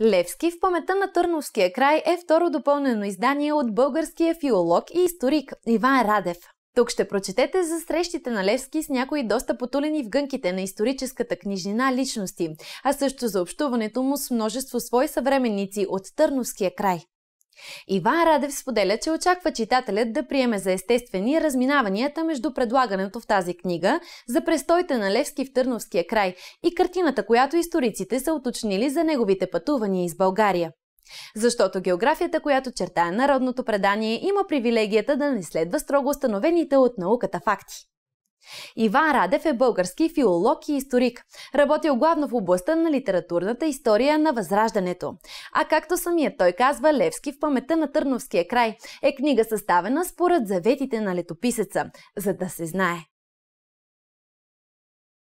Левски в памета на Търновския край е второ допълнено издание от българския филолог и историк Иван Радев. Тук ще прочетете за срещите на Левски с някои доста потулени в гънките на историческата книжнина личности, а също за общуването му с множество свои съвременници от Търновския край. Иван Радев споделя, че очаква читателят да приеме за естествени разминаванията между предлагането в тази книга за престойте на Левски в Търновския край и картината, която историците са уточнили за неговите пътувания из България. Защото географията, която чертае народното предание, има привилегията да не следва строго установените от науката факти. Иван Радев е български филолог и историк. Работил главно в областта на литературната история на Възраждането. А както самият той казва, Левски в памета на Търновския край е книга съставена според заветите на летописеца, за да се знае.